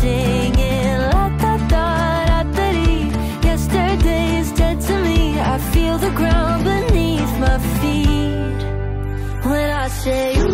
singing la da da da da dee. Yesterday is dead to me. I feel the ground beneath my feet when I say.